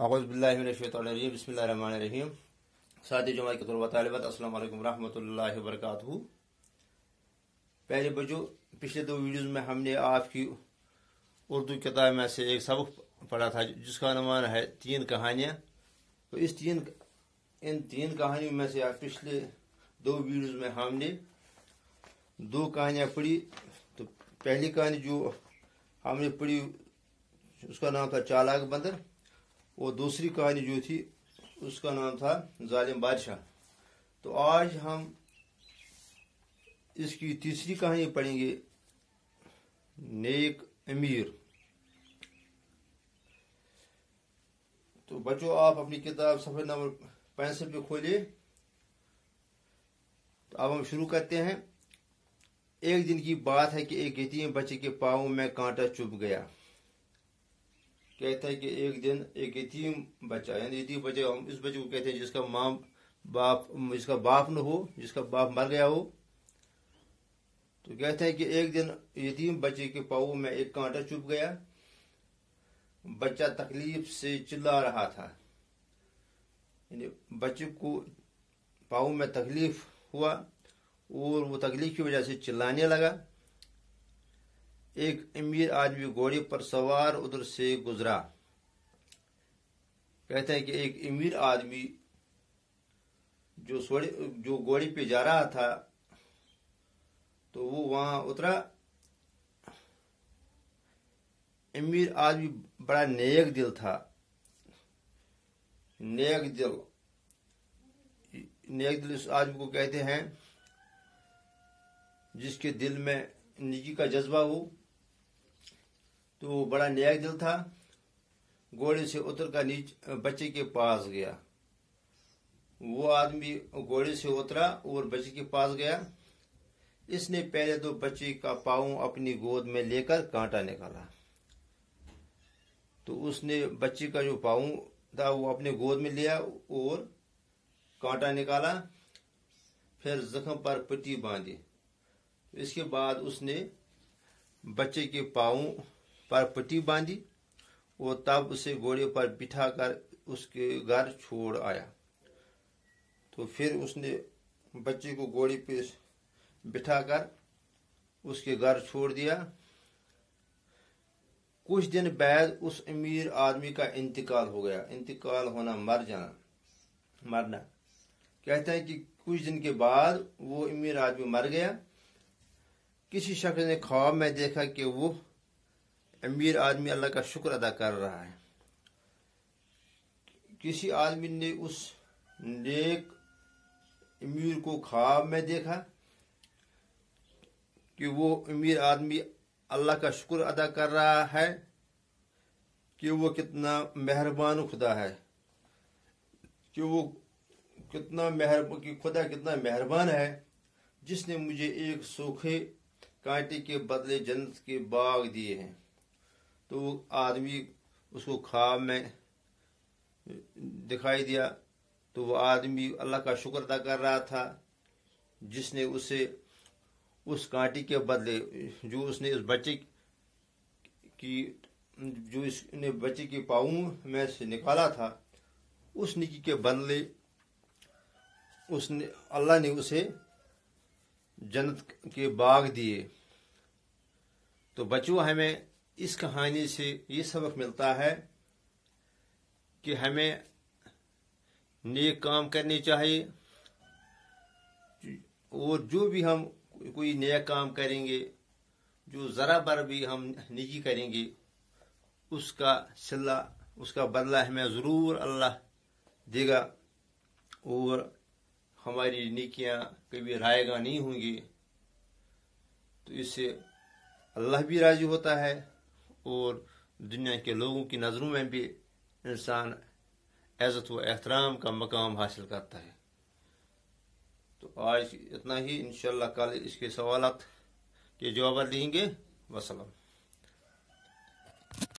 बसमीम साथी जमा के वरक पहले बच्चों, पिछले दो वीडियोस में हमने आपकी उर्दू किताब में से एक सबक पढ़ा था, जिसका अनुमान है तीन कहानियाँ। तो इस तीन, इन तीन कहानियों में से पिछले दो वीडियोस में हमने दो कहानियाँ पढ़ी। तो पहली कहानी जो हमने पढ़ी, उसका नाम था चालाक बंदर। और दूसरी कहानी जो थी, उसका नाम था जालिम बादशाह। तो आज हम इसकी तीसरी कहानी पढ़ेंगे, नेक अमीर। तो बच्चों, आप अपनी किताब सफ़र नंबर पैंसठ पे खोलिए। तो अब हम शुरू करते हैं। एक दिन की बात है कि एक यतीम बच्चे के पाँव में कांटा चुभ गया। कहता है कि एक दिन एक यतीम बच्चा यानी यतीम बच्चे हम इस बच्चे को कहते हैं जिसका माँ बाप, जिसका बाप न हो, जिसका बाप मर गया हो। तो कहते हैं कि एक दिन यतीम बच्चे के पाओ में एक कांटा चुप गया। बच्चा तकलीफ़ से चिल्ला रहा था। यानी बच्चे को पाओ में तकलीफ़ हुआ और वो तकलीफ़ की वजह से चिल्लाने लगा। एक अमीर आदमी घोड़े पर सवार उधर से गुजरा। कहते हैं कि एक अमीर आदमी जो सोड़े, जो घोड़े पे जा रहा था तो वो वहाँ उतरा। अमीर आदमी बड़ा नेक दिल था। नेक दिल नेक दिल उस आदमी को कहते हैं जिसके दिल में निजी का जज्बा हो। तो वो बड़ा न्यायिक दिल था। घोड़े से उतर कर नीच, बच्चे के पास गया। वो आदमी घोड़े से उतरा और बच्चे के पास गया। इसने पहले तो बच्चे का पाँव अपनी गोद में लेकर कांटा निकाला। तो उसने बच्चे का जो पाँव था, वो अपने गोद में लिया और कांटा निकाला, फिर जख्म पर पट्टी बांधी। इसके बाद उसने बच्चे के पाँव पर पट्टी बांधी और तब उसे घोड़े पर बिठाकर उसके घर छोड़ आया। तो फिर उसने बच्चे को घोड़े पे बिठाकर उसके घर छोड़ दिया। कुछ दिन बाद उस अमीर आदमी का इंतकाल हो गया। इंतकाल होना मर जाना, मरना। कहते हैं कि कुछ दिन के बाद वो अमीर आदमी मर गया। किसी शख्स ने ख्वाब में देखा कि वो अमीर आदमी अल्लाह का शुक्र अदा कर रहा है। किसी आदमी ने उस नेक अमीर को ख्वाब में देखा कि वो अमीर आदमी अल्लाह का शुक्र अदा कर रहा है कि वो कितना मेहरबान खुदा है, कि वो कितना मेहर, कि खुदा कितना मेहरबान है। जिसने मुझे एक सूखे कांटे के बदले जन्नत के बाग दिए हैं। तो वो आदमी उसको ख्वाब में दिखाई दिया तो वो आदमी अल्लाह का शुक्र अदा कर रहा था, जिसने उसे उस कांटी के बदले, जो उसने उस बच्चे की, जो इसने बच्चे की पाऊ में से निकाला था, उस निकी के बदले उसने, अल्लाह ने उसे जन्नत के बाग दिए। तो बच्चों, हमें इस कहानी से ये सबक मिलता है कि हमें नेक काम करने चाहिए। और जो भी हम कोई नया काम करेंगे, जो ज़रा बर भी हम निजी करेंगे, उसका सिला उसका बदला हमें ज़रूर अल्लाह देगा। और हमारी निकियाँ कभी रायगा नहीं होंगी। तो इससे अल्लाह भी राज़ी होता है। और दुनिया के लोगों की नज़रों में भी इंसान इज़्ज़त व एहतराम का मकाम हासिल करता है। तो आज इतना ही इन कल इसके सवाल के जवाब देंगे। वसलम।